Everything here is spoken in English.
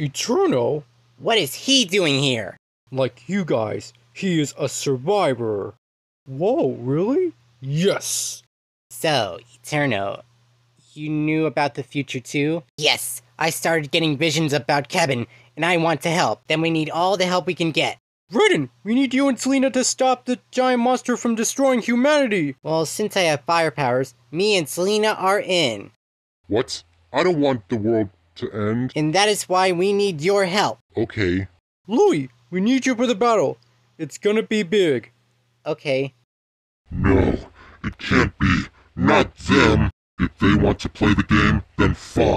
Eterno? What is he doing here? Like you guys, he is a survivor. Whoa, really? Yes. So, Eterno, you knew about the future too? Yes, I started getting visions about Kevin, and I want to help. Then we need all the help we can get. Raiden, we need you and Selena to stop the giant monster from destroying humanity. Well, since I have fire powers, me and Selena are in. What? I don't want the world to end. And that is why we need your help. Okay. Louis, we need you for the battle. It's gonna be big. Okay. No, it can't be. Not them. If they want to play the game, then fine.